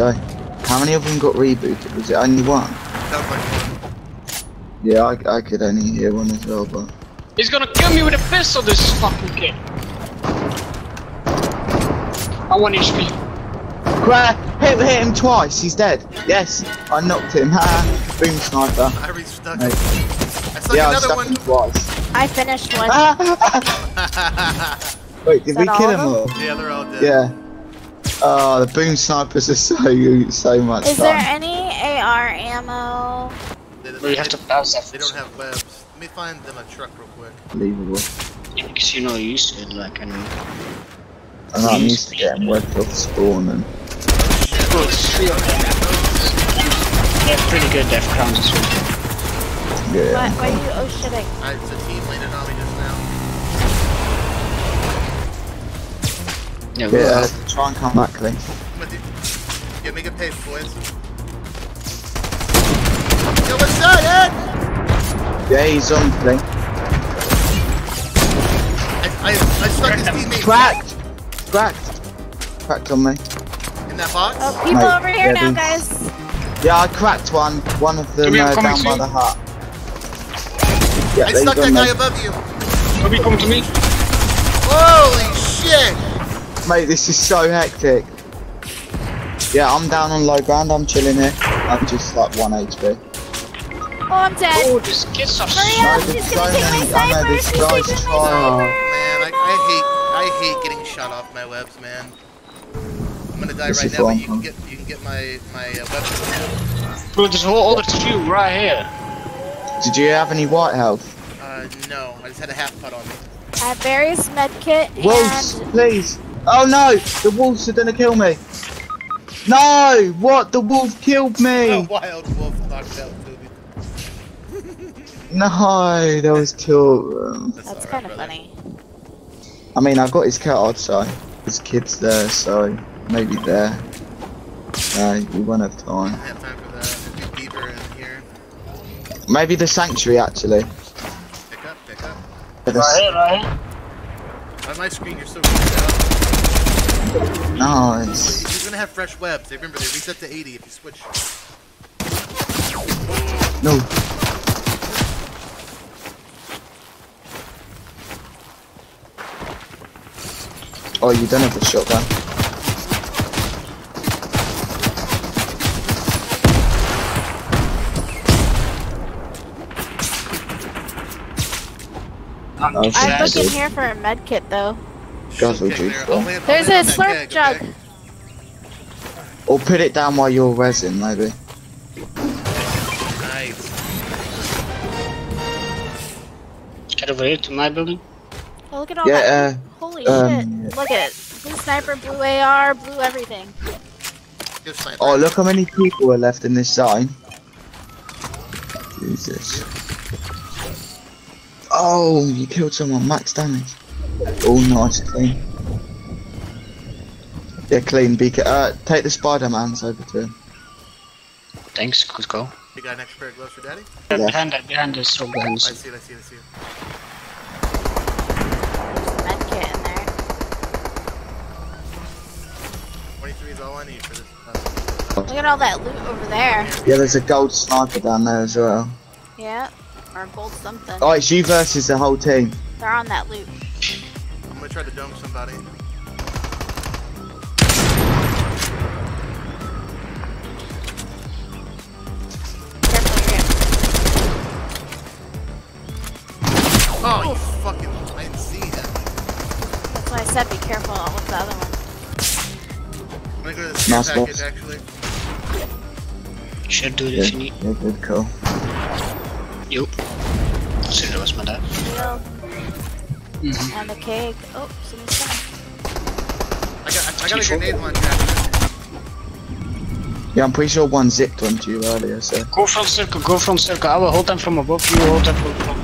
go. How many of them got rebooted? Was it only one? Sounds. Yeah, I, I could only hear one as well, but He's gonna kill me with a pistol, this fucking kid. I one HP. Crack! Hit, hit him twice. He's dead. Yes, I knocked him. Ha! Boom sniper. I restuck Mate. it. I stuck Yeah, I stuck one. him twice. I finished one. Wait, did we kill him all? yeah, they're all dead. Yeah. Oh, the boom snipers are so so much Is there any AR ammo? They, We have to pass that. They don't have webs. Let me find them a truck real quick. Unbelievable. Yeah, because you know you used to it, like, and And I'm used to getting webbed off spawn and oh, it's three of. They're pretty good. They have crowns as well. Why, yeah. why are you oh shitting? I, it's a team landed on me just now. Yeah, we'll Yeah, have- try and come back, Lee. Come with you. Yeah, make it pay, boys. Yo, what's up, Ed? Yeah, he's on Lee. I, I, I stuck his teammate Cracked! Cracked! Cracked on me. in that box. Oh, people Mate, over here yeah, now, guys. Yeah, I cracked one. One of them uh, coming down by soon. the hut. Yeah, I stuck that guy mate. above you. Toby, come to me. Holy shit! Mate, this is so hectic. Yeah, I'm down on low ground. I'm chilling here. I'm just like one HP. Oh, I'm dead. Oh, this kid's are Hurry so... up, there's gonna take my many- I know, sniper. this He's guy's taking my trying. sniper. Man, I, I hate I hate getting shot off my webs, man. I'm gonna die This right now, but you can huh? get you can get my my uh, webs. Bro, there's a whole other two right here. Did you have any white health? Uh, no, I just had a half cut on me. I have various medkit Wolves, and please. Oh no, the wolves are gonna kill me. No, what? The wolf killed me! A me. wild wolf knocked out Toby. No, there was two of them. that's alright, kind of brother. funny. I mean, I got his card, outside. his kid's there, so maybe there. No, we won't have time. have time for that. There's a in here. Maybe the sanctuary actually. Pick up, pick up. Right here, right here. On my screen, you're so freaked out. Nice. You're gonna have fresh webs. They remember they reset to 80 if you switch. No. Oh, you don't have the shotgun. I'm Oh, just I'm looking here for a medkit though. Guzzle Okay, there. though. I'll land- I'll There's a on slurp keg, jug. okay? Or put it down while you're resin, maybe. Nice. Get over here to my building. Oh, look at all that. Yeah, Holy um, shit. Look at it. Blue sniper, blue AR, blue everything. Good sniper. uh. Oh, look how many people are left in this zone. Jesus. Oh, you killed someone. Max damage. Oh, nice, clean. Yeah, clean. Be ca- uh, take the Spider-Man's over to him. Thanks, good go. You got an extra pair of gloves for daddy? Yeah. Behind that, behind this rock, behind I see it, I see it, I see it. Medkit in there. 23 is all I need for this. Uh, Look at all that loot over there. Yeah, there's a gold sniper down there as well. Yeah. Or gold something. Oh, it's you versus the whole team. They're on that loot. I'm gonna try to dome somebody. Oh, you fucking. I didn't see him. That's why I said be careful with the other one. I'm gonna go to the care package box. actually. Should do it Yeah, if you need. yeah good call. Yo. So that was my dad. Shield Mhm. and the cake. Oh, someone's coming. I got, I got a T4. grenade launcher. actually. Yeah, I'm pretty sure one zipped onto you earlier, so. Go from circle, go from circle. I will hold them from above, you hold them from above.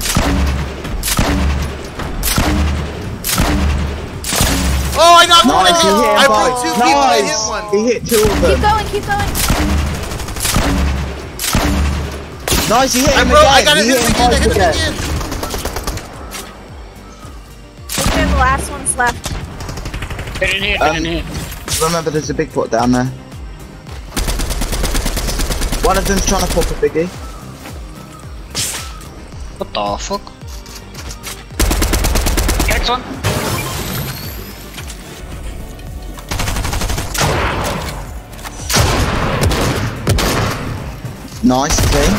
Oh, I knocked one. I Nice, he hit, hit I broke both. two people. I hit Nice! one. He hit two of them. Keep going, keep going. Nice, he hit I him broke. again. I got he hit him again. I him hit him again. again. The left. Get in here, get Um, in here. Remember, there's a big pot down there. One of them's trying to pop a biggie. What the fuck? Next one. Nice, clean.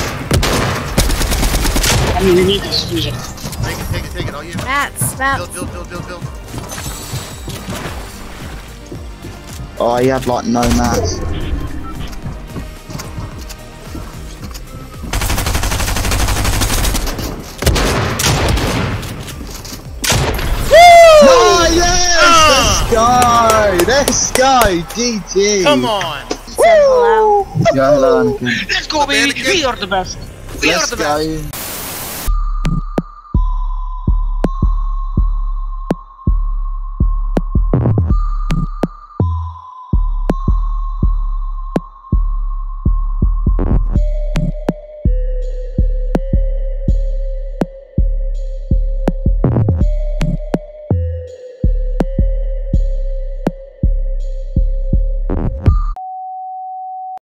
I mean, we need this fusion. Take it, take it, take it. All you. Mats, Build, mats. build, build, build, build. Oh, he had like no mats. Oh, yes! Let's ah! go! Let's go! GG! Come on. Said hello. Yeah. Let's go, baby! We are the best! We Let's are the best! go.